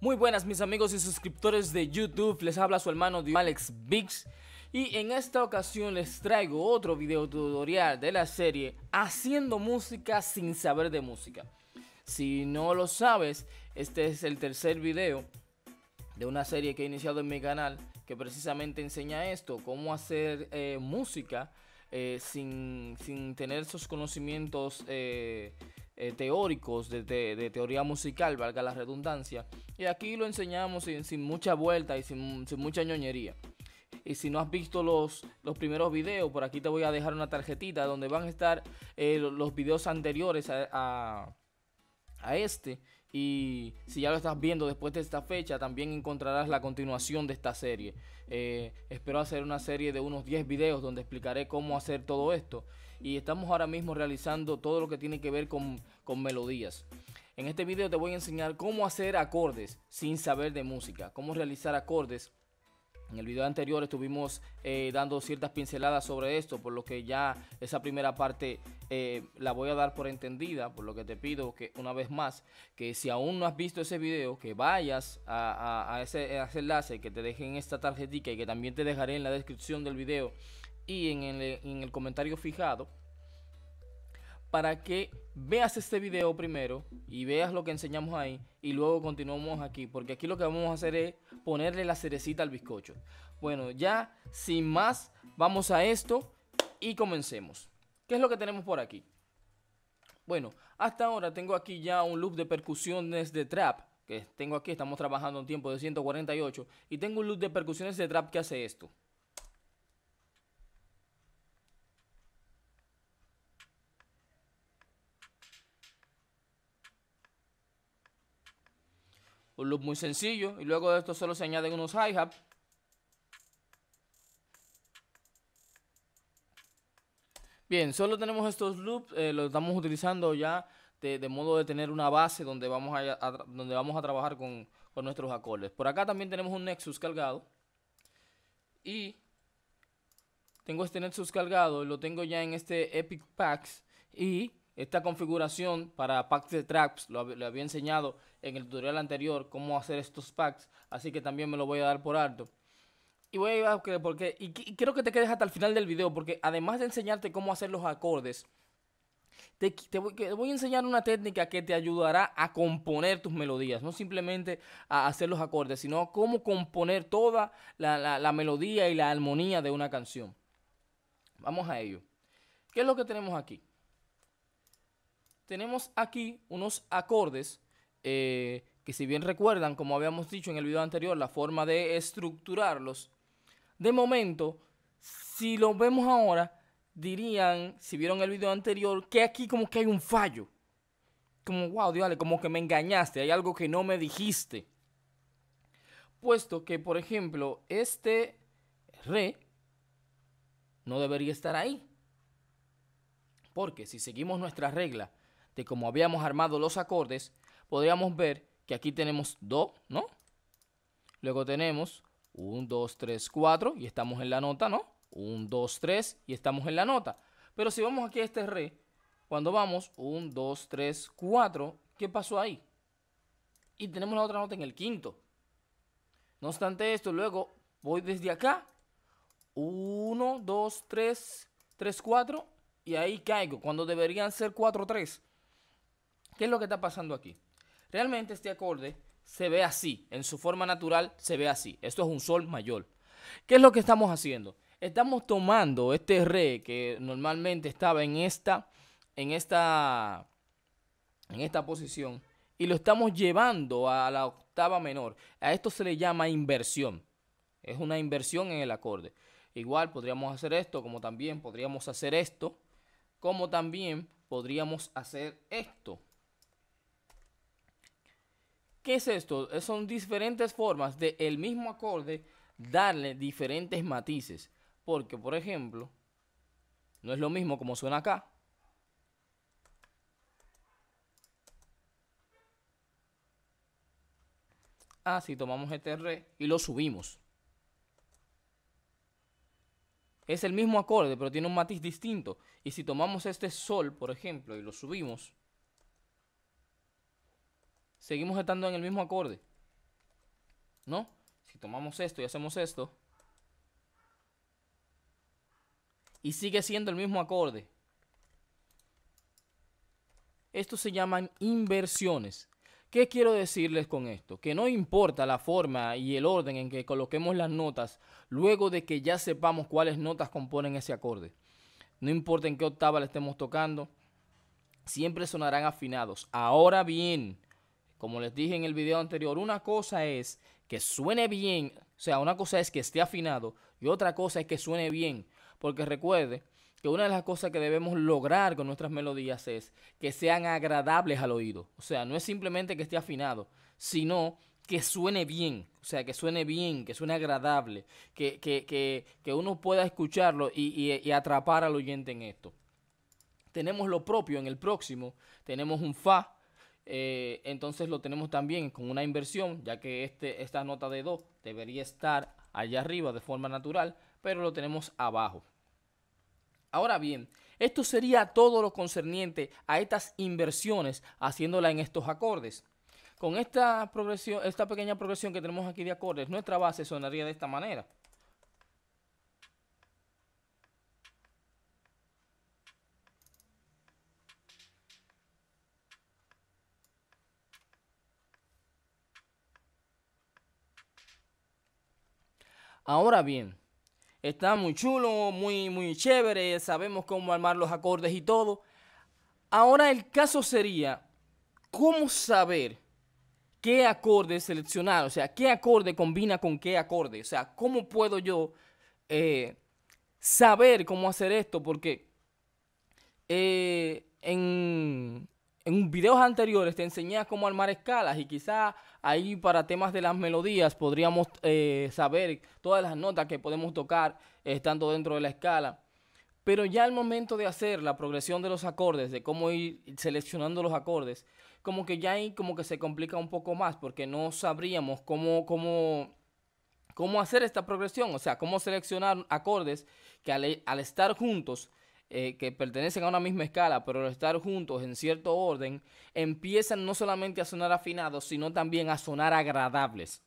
Muy buenas mis amigos y suscriptores de YouTube, les habla su hermano Alex Biggs y en esta ocasión les traigo otro video tutorial de la serie Haciendo música sin saber de música. Si no lo sabes, este es el tercer video de una serie que he iniciado en mi canal que precisamente enseña esto, cómo hacer eh, música eh, sin, tener esos conocimientos eh, teóricos de, teoría musical, valga la redundancia. Y aquí lo enseñamos sin, mucha vuelta y sin, mucha ñoñería. Y si no has visto los, primeros videos, por aquí te voy a dejar una tarjetita donde van a estar los videos anteriores a a este. Y si ya lo estás viendo después de esta fecha, también encontrarás la continuación de esta serie. Eh, espero hacer una serie de unos 10 videos donde explicaré cómo hacer todo esto. Y estamos ahora mismo realizando todo lo que tiene que ver con, con melodías. En este video te voy a enseñar cómo hacer acordes sin saber de música, cómo realizar acordes en el video anterior estuvimos eh, dando ciertas pinceladas sobre esto, por lo que ya esa primera parte eh, la voy a dar por entendida, por lo que te pido que una vez más, que si aún no has visto ese video, que vayas a, ese, enlace, que te deje en esta tarjetita y que también te dejaré en la descripción del video y en el comentario fijado para que veas este video primero y veas lo que enseñamos ahí y luego continuamos aquí, porque aquí lo que vamos a hacer es ponerle la cerecita al bizcocho. Bueno, ya sin más, vamos a esto y comencemos. ¿Qué es lo que tenemos por aquí? Bueno, hasta ahora tengo aquí ya un loop de percusiones de trap, que tengo aquí, estamos trabajando un tiempo de 148, y tengo un loop de percusiones de trap que hace esto. Un loop muy sencillo. Y luego de esto solo se añaden unos hi-hat. Bien, solo tenemos estos loops, eh, los estamos utilizando ya de, modo de tener una base donde vamos a, donde vamos a trabajar con, con, nuestros acordes. Por acá también tenemos un Nexus cargado. Y tengo este Nexus cargado, lo tengo ya en este Epic Packs. Y esta configuración para packs de tracks lo, había enseñado en el tutorial anterior cómo hacer estos packs, así que también me lo voy a dar por alto. Y voy a porque y, quiero que te quedes hasta el final del video porque además de enseñarte cómo hacer los acordes, te, voy, a enseñar una técnica que te ayudará a componer tus melodías, no simplemente a hacer los acordes, sino cómo componer toda la melodía y la armonía de una canción. Vamos a ello. ¿Qué es lo que tenemos aquí? Tenemos aquí unos acordes eh, que si bien recuerdan, como habíamos dicho en el video anterior, la forma de estructurarlos, de momento, si lo vemos ahora, dirían, si vieron el video anterior, que aquí como que hay un fallo. Como, wow, Dios, como que me engañaste, hay algo que no me dijiste. Puesto que, por ejemplo, este re no debería estar ahí. Porque si seguimos nuestra regla de cómo habíamos armado los acordes, podríamos ver que aquí tenemos do, ¿no? Luego tenemos 1, 2, 3, 4 y estamos en la nota, ¿no? 1, 2, 3 y estamos en la nota. Pero si vamos aquí a este re, cuando vamos 1, 2, 3, 4, ¿qué pasó ahí? Y tenemos la otra nota en el quinto. No obstante esto, luego voy desde acá. 1, 2, 3, 3, 4 y ahí caigo, cuando deberían ser 4, 3. ¿Qué es lo que está pasando aquí? Realmente este acorde se ve así, en su forma natural se ve así. Esto es un sol mayor. ¿Qué es lo que estamos haciendo? Estamos tomando este re que normalmente estaba en esta, en esta, en esta posición y lo estamos llevando a la octava menor. A esto se le llama inversión. Es una inversión en el acorde. Igual podríamos hacer esto, como también podríamos hacer esto, como también podríamos hacer esto. ¿Qué es esto? Son diferentes formas de el mismo acorde darle diferentes matices. Porque, por ejemplo, no es lo mismo como suena acá. Ah, si tomamos este re y lo subimos. Es el mismo acorde, pero tiene un matiz distinto. Y si tomamos este sol, por ejemplo, y lo subimos, seguimos estando en el mismo acorde. ¿no? Si tomamos esto y hacemos esto, y sigue siendo el mismo acorde. Esto se llaman inversiones. ¿Qué quiero decirles con esto? Que no importa la forma y el orden en que coloquemos las notas luego de que ya sepamos cuáles notas componen ese acorde. No importa en qué octava le estemos tocando, siempre sonarán afinados. Ahora bien, como les dije en el video anterior, una cosa es que suene bien, o sea, una cosa es que esté afinado y otra cosa es que suene bien. Porque recuerde que una de las cosas que debemos lograr con nuestras melodías es que sean agradables al oído. O sea, no es simplemente que esté afinado, sino que suene bien, o sea, que suene bien, que suene agradable, que, que, que, que uno pueda escucharlo y, y, atrapar al oyente en esto. Tenemos lo propio en el próximo, tenemos un Fa, eh, entonces lo tenemos también con una inversión, ya que este, esta nota de Do debería estar allá arriba de forma natural, pero lo tenemos abajo. Ahora bien, esto sería todo lo concerniente a estas inversiones haciéndola en estos acordes. Con esta progresión, esta pequeña progresión que tenemos aquí de acordes, nuestra base sonaría de esta manera. Ahora bien, Está muy chulo, muy, muy chévere, sabemos cómo armar los acordes y todo. Ahora el caso sería, ¿cómo saber qué acorde seleccionar? O sea, ¿qué acorde combina con qué acorde? O sea, ¿cómo puedo yo eh, saber cómo hacer esto? Porque eh, en, en videos anteriores te enseñé cómo armar escalas y quizá ahí para temas de las melodías podríamos eh, saber todas las notas que podemos tocar estando dentro de la escala. Pero ya al momento de hacer la progresión de los acordes, de cómo ir seleccionando los acordes, como que ya ahí como que se complica un poco más porque no sabríamos cómo, cómo, cómo hacer esta progresión, o sea, cómo seleccionar acordes que al estar juntos eh, que pertenecen a una misma escala, pero al estar juntos en cierto orden, empiezan no solamente a sonar afinados, sino también a sonar agradables.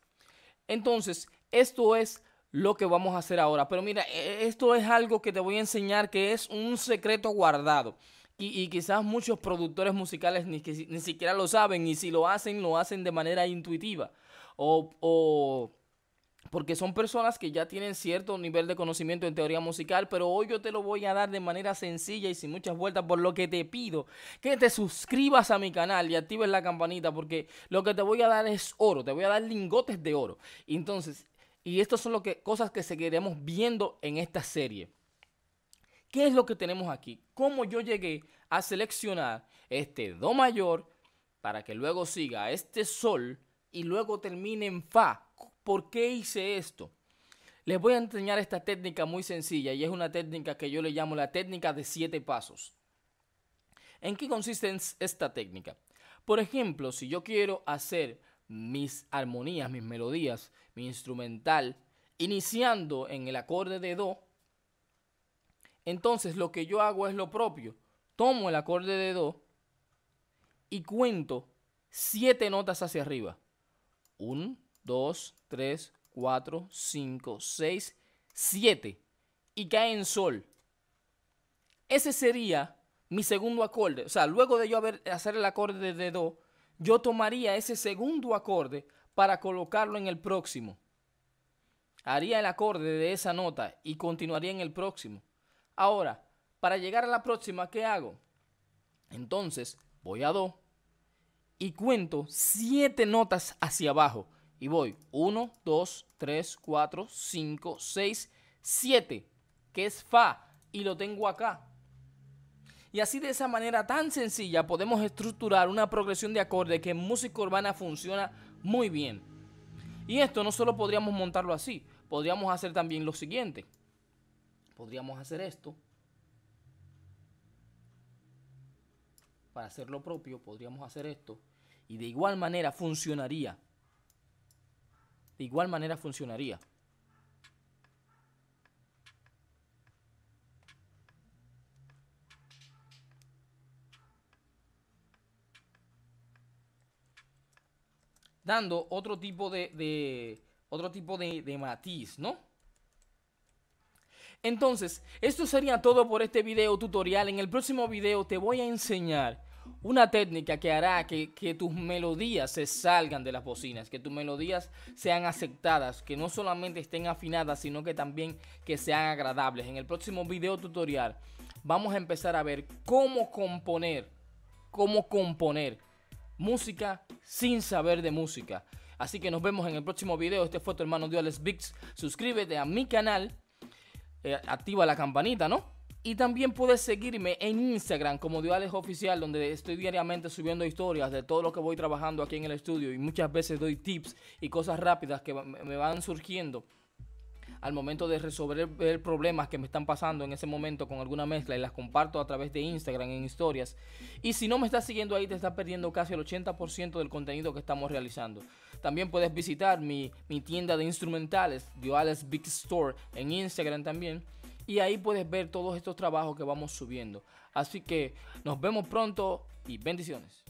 Entonces, esto es lo que vamos a hacer ahora. Pero mira, e, esto es algo que te voy a enseñar que es un secreto guardado. Y, quizás muchos productores musicales ni, ni siquiera lo saben y si lo hacen, lo hacen de manera intuitiva. O, o porque son personas que ya tienen cierto nivel de conocimiento en teoría musical, pero hoy yo te lo voy a dar de manera sencilla y sin muchas vueltas, por lo que te pido que te suscribas a mi canal y actives la campanita, porque lo que te voy a dar es oro, te voy a dar lingotes de oro. Entonces, y estas son lo que, cosas que seguiremos viendo en esta serie. ¿Qué es lo que tenemos aquí? ¿Cómo yo llegué a seleccionar este Do mayor para que luego siga este Sol y luego termine en Fa? ¿Por qué hice esto? Les voy a enseñar esta técnica muy sencilla y es una técnica que yo le llamo la técnica de siete pasos. ¿En qué consiste esta técnica? Por ejemplo, si yo quiero hacer mis armonías, mis melodías, mi instrumental, iniciando en el acorde de Do, entonces lo que yo hago es lo propio. Tomo el acorde de Do y cuento siete notas hacia arriba. Un, 2, 3, 4, 5, 6, 7 y cae en sol. Ese sería mi segundo acorde. O sea, luego de yo haber, hacer el acorde de do, yo tomaría ese segundo acorde para colocarlo en el próximo. Haría el acorde de esa nota y continuaría en el próximo. Ahora, para llegar a la próxima, ¿qué hago? Entonces, voy a do y cuento siete notas hacia abajo. Y voy 1, 2, 3, 4, 5, 6, 7, que es Fa, y lo tengo acá. Y así de esa manera tan sencilla podemos estructurar una progresión de acordes que en música urbana funciona muy bien. Y esto no solo podríamos montarlo así, podríamos hacer también lo siguiente. Podríamos hacer esto. Para hacer lo propio, podríamos hacer esto. Y de igual manera funcionaría de igual manera funcionaría. Dando otro tipo de, otro tipo de, matiz, ¿no? Entonces, esto sería todo por este video tutorial. En el próximo video te voy a enseñar una técnica que hará que, tus melodías se salgan de las bocinas, que tus melodías sean aceptadas, que no solamente estén afinadas, sino que también que sean agradables. En el próximo video tutorial vamos a empezar a ver cómo componer, cómo componer música sin saber de música. Así que nos vemos en el próximo video. Este fue tu hermano Dios Bix. Suscríbete a mi canal eh, activa la campanita, ¿no? Y también puedes seguirme en Instagram como Duales Oficial, donde estoy diariamente subiendo historias de todo lo que voy trabajando aquí en el estudio y muchas veces doy tips y cosas rápidas que me van surgiendo al momento de resolver problemas que me están pasando en ese momento con alguna mezcla y las comparto a través de Instagram en historias. Y si no me estás siguiendo ahí, te estás perdiendo casi el 80% del contenido que estamos realizando. También puedes visitar mi, tienda de instrumentales, Duales Big Store, en Instagram también. Y ahí puedes ver todos estos trabajos que vamos subiendo. Así que nos vemos pronto y bendiciones.